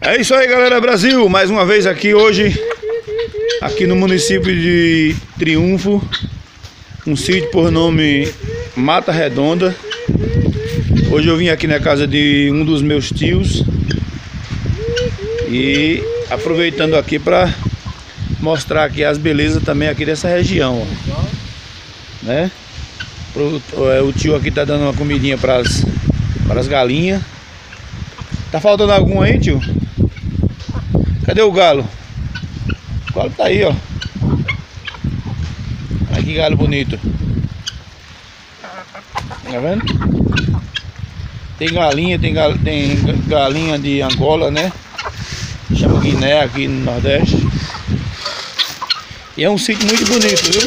É isso aí, galera Brasil. Mais uma vez aqui hoje, aqui no município de Triunfo, um sítio por nome Mata Redonda. Hoje eu vim aqui na casa de um dos meus tios e aproveitando aqui para mostrar aqui as belezas também aqui dessa região, ó. né? É, o tio aqui tá dando uma comidinha para as galinhas. Tá faltando algum aí, tio? Cadê o galo? O galo tá aí, ó. Olha que galo bonito. Tá vendo? Tem galinha, tem, gal, tem galinha de Angola, né? Chama Guiné aqui no Nordeste. E é um sítio muito bonito, viu?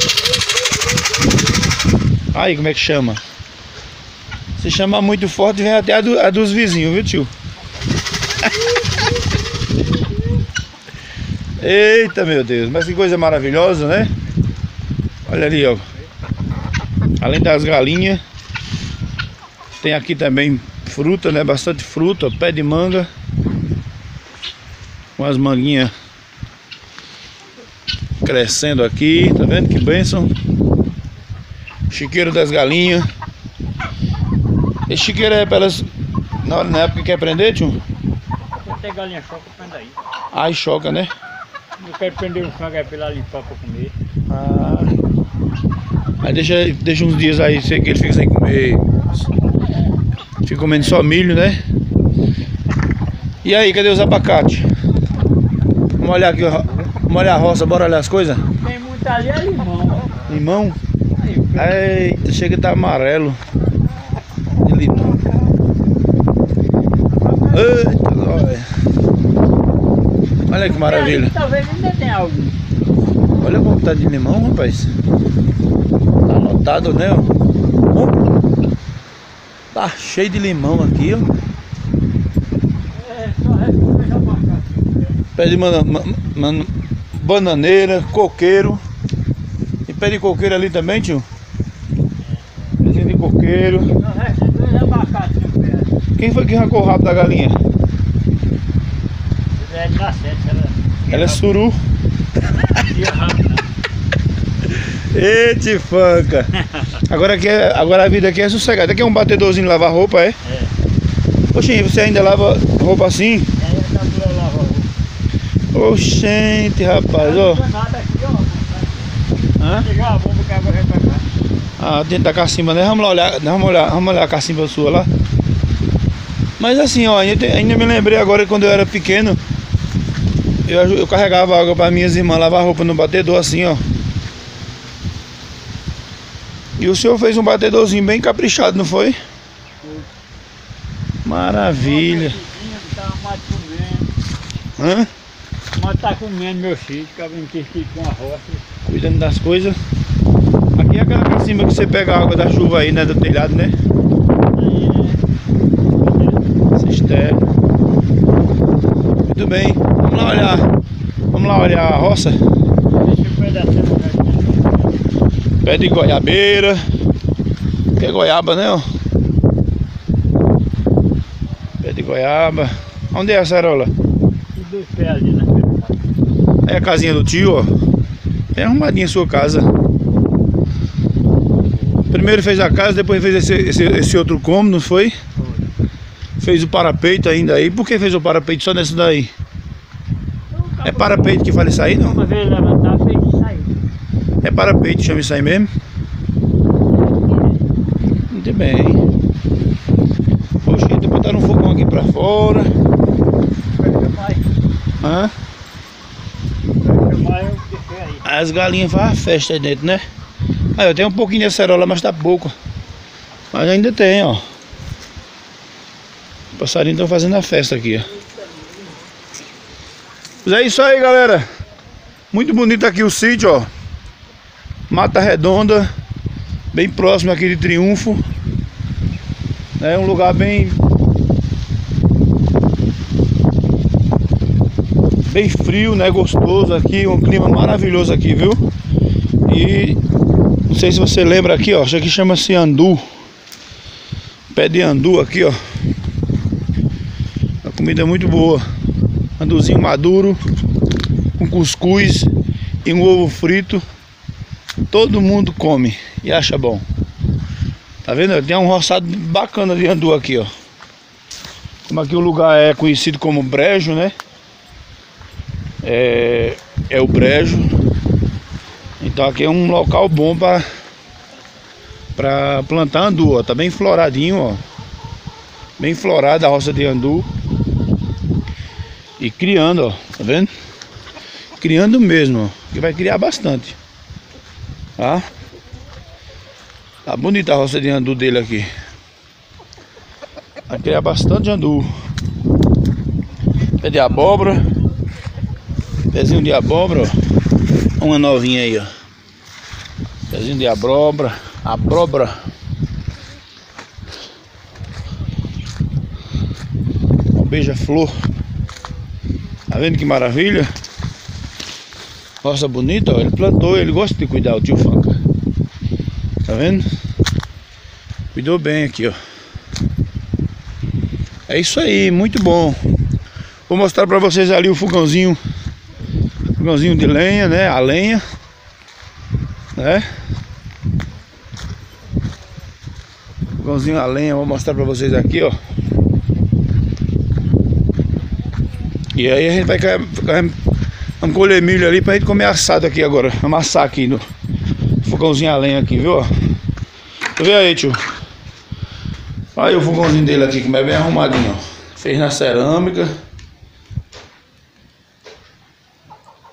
Aí, como é que chama? Se chama muito forte, vem até a, do, a dos vizinhos, viu, tio? Eita, meu Deus, mas que coisa maravilhosa, né? Olha ali, ó. Além das galinhas, tem aqui também fruta, né? Bastante fruta, pé de manga. Com as manguinhas crescendo aqui, tá vendo que bênção? Chiqueiro das galinhas. Esse chiqueiro é para elas, na época que quer prender, tio? Tem galinha choca, prende aí. Ai, choca, né? Eu quero prender um frango aí pra ela limpar pra comer. Ah. Aí deixa, deixa uns dias aí que ele fica sem comer. Fica comendo só milho, né? E aí, cadê os abacates? Vamos olhar aqui, vamos olhar a roça, bora olhar as coisas? Tem muito ali, é limão, ó. Limão? Aí, Eita, chega a tá amarelo. De limão. Eita, olha. Olha que maravilha. talvez ainda tenha algo. Olha como tá de limão, rapaz. Tá anotado, né? ó. Tá cheio de limão aqui, ó. É, só. Pé de mana- ma- man- bananeira, coqueiro. E pé de coqueiro ali também, tio? Pezinho de coqueiro. Pé. Quem foi que arrancou o rabo da galinha? É de nascente, ela Ela é suru. Eita, fanca. Agora, aqui é, agora a vida aqui é sossegada. Aqui é um batedorzinho de lavar roupa, é? É. Oxê, você ainda lava roupa assim? Roupa. Oxente, rapaz, ó. Hã? Ligar a bomba que a água vem pra cá. Ah, dentro da cacimba, né? Vamos lá olhar, vamos olhar, vamos olhar a cacimba sua lá. Mas assim, ó, ainda, ainda me lembrei agora quando eu era pequeno, eu, eu carregava água para minhas irmãs lavar roupa no batedor assim, ó. E o senhor fez um batedorzinho bem caprichado, não foi? Maravilha. Mais comendo. Hã? Mas tá comendo meu que alguém quis ir com a roça. Cuidando das coisas. Aqui é aquela cacimba que você pega a água da chuva aí, né? Do telhado, né? Cisterna. Muito bem. Vamos lá olhar. Vamos lá olhar a roça. Pé de goiabeira. Que é goiaba, né? ó? Pé de goiaba. Onde é a cerola? E dois pés ali na É a casinha do tio, ó. É arrumadinha a sua casa. Primeiro fez a casa, depois fez esse, esse, esse outro cômodo, não foi? Fez o parapeito ainda aí. Por que fez o parapeito só nesse daí? É parapeito que fala isso aí, não? É parapeito, chama isso aí mesmo? Muito bem. Oxe, botaram um fogão aqui pra fora. Hã? As galinhas fazem festa aí dentro, né? Aí eu tenho um pouquinho de acerola, mas tá pouco. Mas ainda tem, ó. Os passarinhos estão fazendo a festa aqui, ó. Mas é isso aí, galera. Muito bonito aqui o sítio, ó. Mata Redonda. Bem próximo aqui de Triunfo. É um lugar bem... Bem frio, né? Gostoso aqui. Um clima maravilhoso aqui, viu? E não sei se você lembra aqui, ó. Isso aqui chama-se andu. Pé de andu aqui, ó. comida muito boa. Anduzinho maduro, com cuscuz e um ovo frito. Todo mundo come e acha bom. Tá vendo? Tem um roçado bacana de andu aqui, ó. Como aqui o lugar é conhecido como brejo, né? É, é o brejo. Então aqui é um local bom para para plantar andu, ó. Tá bem floradinho, ó. Bem florada a roça de andu. E criando, ó. Tá vendo? Criando mesmo, ó. Que vai criar bastante. Tá? Tá bonita a roça de andu dele aqui. Vai criar bastante andu. Pé de abóbora. Pezinho de abóbora, ó. Uma novinha aí, ó. Pezinho de abóbora. Abóbora. Beija-flor. Tá vendo que maravilha? Roça bonita, ó. Ele plantou, ele gosta de cuidar, o tio Fanca. Tá vendo? Cuidou bem aqui, ó. É isso aí, muito bom. Vou mostrar pra vocês ali o fogãozinho. Fogãozinho de lenha, né? A lenha. Né? Fogãozinho a lenha, vou mostrar pra vocês aqui, ó. E aí a gente vai Vamos colher milho ali pra gente comer assado aqui agora. Amassar aqui no fogãozinho a lenha aqui, viu? Ver aí, tio. Aí o fogãozinho dele aqui, como é bem arrumadinho, ó. Fez na cerâmica.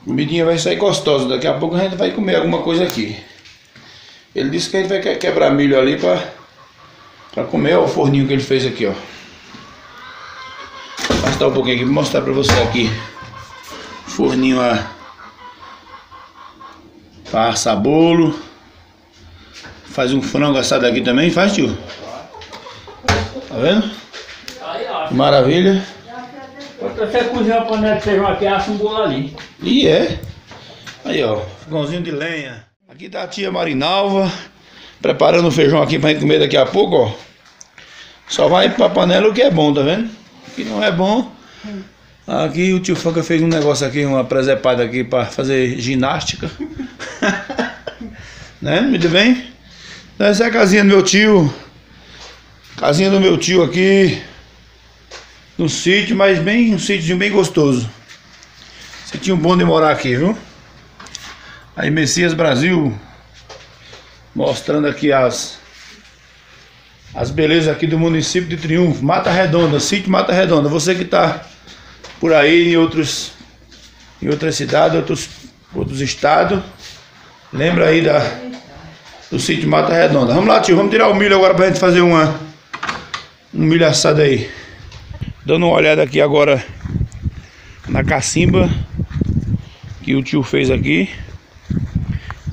Comidinha vai sair gostosa. Daqui a pouco a gente vai comer alguma coisa aqui. Ele disse que a gente vai quebrar milho ali pra, pra comer ó, o forninho que ele fez aqui, ó. Vou afastar um pouquinho aqui, vou mostrar pra você aqui. Forninho a para assar bolo. Faz um frango assado aqui também, faz tio? Tá vendo? Maravilha. Quando você cozinha uma panela de feijão aqui, assa um bolo ali. E é. Aí ó, fogãozinho de lenha. Aqui tá a tia Marinalva. Preparando o feijão aqui pra gente comer daqui a pouco, ó. Só vai pra panela o que é bom, tá vendo? Que não é bom, Aqui o tio Fanca fez um negócio aqui, uma presepada aqui para fazer ginástica. né? Muito bem? Essa é a casinha do meu tio. Casinha do meu tio aqui. No sítio, mas bem um sítio bem gostoso. Sítio bom de morar aqui, viu? Aí Messias Brasil mostrando aqui as as belezas aqui do município de Triunfo, Mata Redonda, sítio Mata Redonda. Você que está por aí em outros em outras cidades, outros, outros estados. Lembra aí da, do sítio Mata Redonda. Vamos lá, tio, vamos tirar o milho agora pra gente fazer uma um milho assado aí. Dando uma olhada aqui agora na cacimba que o tio fez aqui.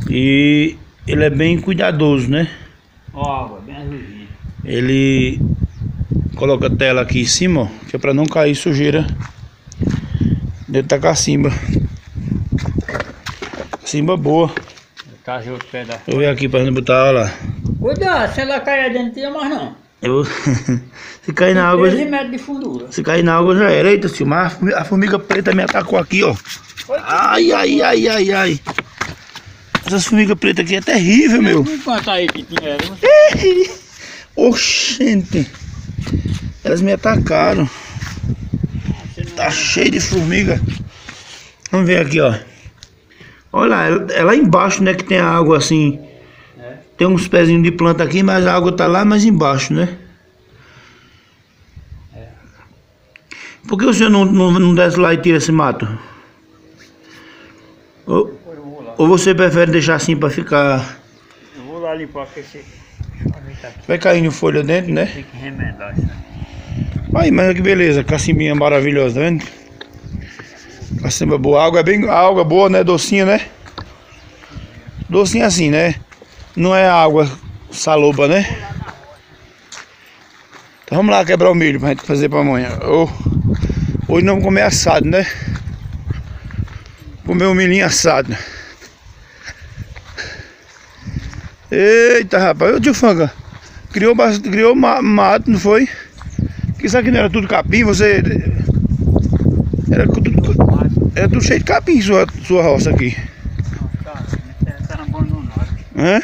E ele é bem cuidadoso, né? Ó. Ele coloca a tela aqui em cima, ó, que é pra não cair sujeira Dentro da cacimba. Cacimba boa. Pedaço. Eu vou aqui pra gente botar, olha lá. Cuidado, se ela cair dentro, não tinha mais não. Eu... se cair na água. 13 metros de fundura. Se cair na água já era. Eita, tio, mas a formiga preta me atacou aqui, ó. Ai, ai, ai, ai, ai. Essas formigas pretas aqui é terrível, meu. Quanto aí que tinha? Oxente. Elas me atacaram. Tá cheio de formiga. Vamos ver aqui, ó. Olha lá, é lá embaixo, né, que tem a água assim. Tem uns pezinhos de planta aqui, mas a água tá lá mais embaixo, né? Por que o senhor não, não, não desce lá e tira esse mato? Ou, ou você prefere deixar assim pra ficar... Eu vou lá limpar aqui. Vai caindo folha dentro, né? Tem que remendar isso aí. Aí, mas que beleza, cacimbinha maravilhosa, tá vendo? Cacimba boa, a água é bem, água boa, né? Docinha, né? Docinha assim, né? Não é água saloba, né? Então vamos lá quebrar o milho pra gente fazer pra amanhã. Oh, hoje não vamos comer assado, né? Comer um milhinho assado. Eita, rapaz, o tio Fanga criou, criou mato, não foi? Isso aqui não era tudo capim, você. Era tudo, era tudo cheio de capim sua, sua roça aqui. Tá, essa era abandonada. Hã?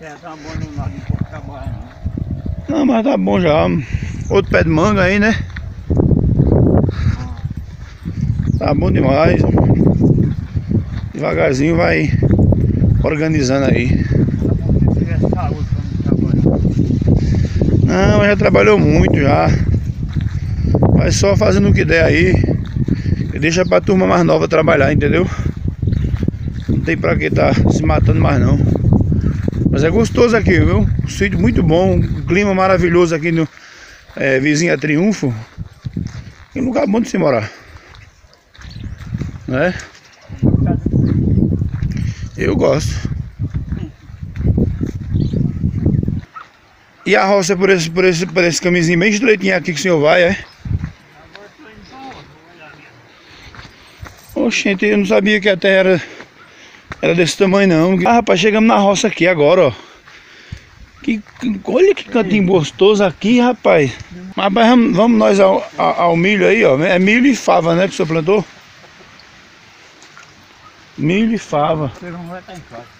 Essa era abandonada, não pode trabalhar não. Não, mas tá bom já. Outro pé de manga aí, né? Tá bom demais. Devagarzinho vai organizando aí. Se tivesse saúde pra não trabalhar. Não, já trabalhou muito já. Vai só fazendo o que der aí. E deixa pra turma mais nova trabalhar, entendeu? Não tem pra que tá se matando mais não. Mas é gostoso aqui, viu? Um sítio muito bom, um clima maravilhoso aqui no é, Vizinha Triunfo. Um lugar bom de se morar. Né? Eu gosto. E a roça por esse, por esse, por esse caminhozinho bem estreitinho aqui que o senhor vai, é? Oxente, eu não sabia que a terra era, era desse tamanho não. Ah, rapaz, chegamos na roça aqui agora, ó. Que, olha que cantinho gostoso aqui, rapaz. Mas vamos, vamos nós ao, ao, ao milho aí, ó. É milho e fava, né, que o senhor plantou? Milho e fava. O feijão vai estar em casa.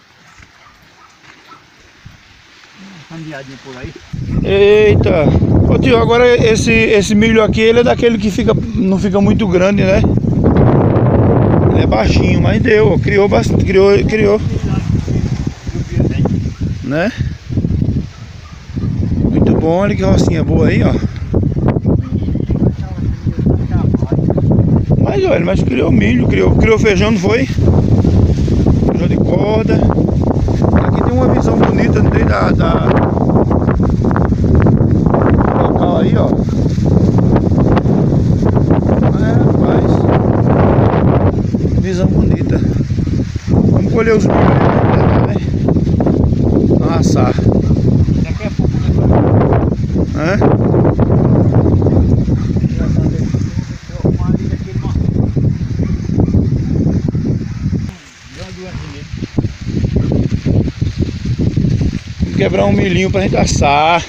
Uma cambiadinha por aí. Eita! Ô tio, agora esse, esse milho aqui, ele é daquele que fica, não fica muito grande, né? Ele é baixinho, mas deu, criou bastante, criou, criou, né? Muito bom, olha que rocinha boa aí, ó. Mas olha, mas criou milho, criou, criou feijão, não foi? Feijão de corda. Tem uma visão bonita, não tem da, da... local aí, ó. É, rapaz. Visão bonita. Vamos colher os milho aí, né? Vamos assar. Daqui a pouco né? Hã? Vamos quebrar um milhinho pra gente assar.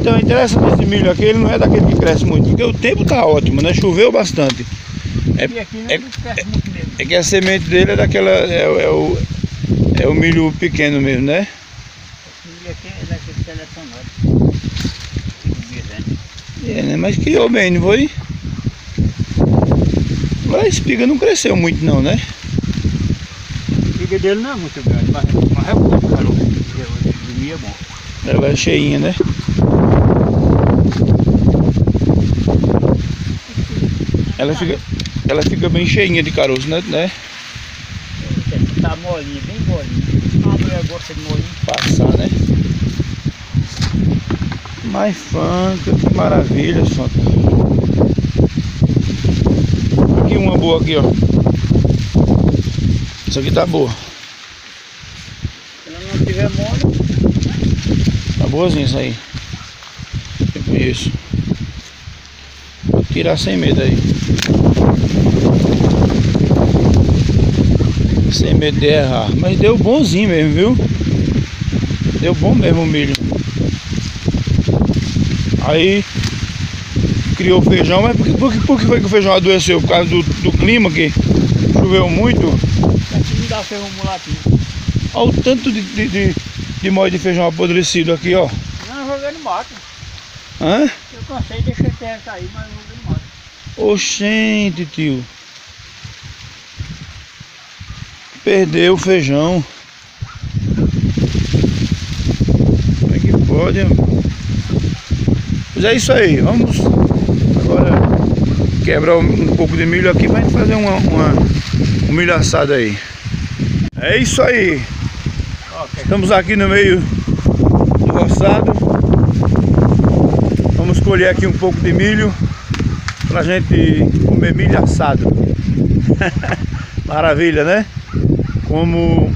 Então, é interessante esse milho aqui, ele não é daquele que cresce muito, porque o tempo tá ótimo, né? Choveu bastante. É- aqui é- não cresce muito mesmo. É que a semente dele é daquela. É, o- é o, é o milho pequeno mesmo, né? E aqui é daquele selecionado. É, né? Mas criou bem, não foi? Agora a espiga não cresceu muito não, né? A figa dele não é muito grande, mas, mas é bom, cara. Milho é bom. Ela é cheinha, né? Ela fica, ela fica bem cheinha de caroço, né? né? Tá molinha, bem molinha. A mulher gosta de molinho. Passar, né? Mais fanca, que maravilha, só. Aqui uma boa aqui, ó. Isso aqui tá boa. Se ela não tiver mole, boazinha isso aí. Eu conheço. Vou tirar sem medo aí. Sem medo de errar. Mas deu bonzinho mesmo, viu? Deu bom mesmo o milho. Aí criou feijão, mas por que, por que, por que foi que o feijão adoeceu? Por causa do, do clima que choveu muito? aqui não dá mulatinho. Olha o tanto de, de, de, de molho de feijão apodrecido aqui, ó. Não, eu joguei no mato. Hã? Eu cansei, deixei a terra cair, mas eu joguei no mato. Oxente, tio. Perdeu o feijão. Como é que pode? mano? Pois é isso aí. Vamos agora quebrar um, um pouco de milho aqui pra gente fazer uma, uma, um milho assado aí. É isso aí. Estamos aqui no meio do roçado. Vamos colher aqui um pouco de milho pra gente comer milho assado. Maravilha, né? Como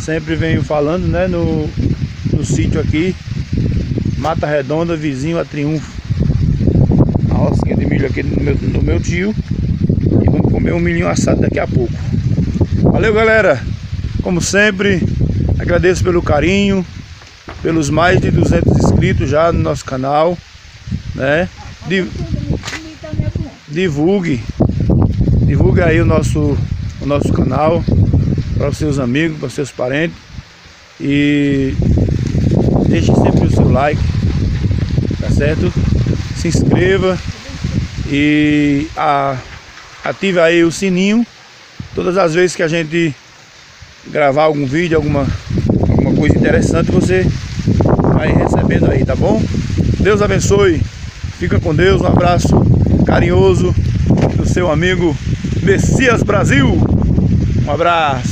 sempre venho falando, né? No, no sítio aqui, Mata Redonda, vizinho a Triunfo. A rocinha de milho aqui do meu, do meu tio. E vamos comer um milhinho assado daqui a pouco. Valeu, galera! Como sempre, agradeço pelo carinho, pelos mais de 200 inscritos já no nosso canal. né? Di- divulgue, divulgue aí o nosso, o nosso canal para os seus amigos, para os seus parentes e deixe sempre o seu like, tá certo? Se inscreva e a- ative aí o sininho todas as vezes que a gente gravar algum vídeo, alguma, alguma coisa interessante, você vai recebendo aí, tá bom? Deus abençoe, fica com Deus, um abraço carinhoso do seu amigo Messias Brasil. Um abraço.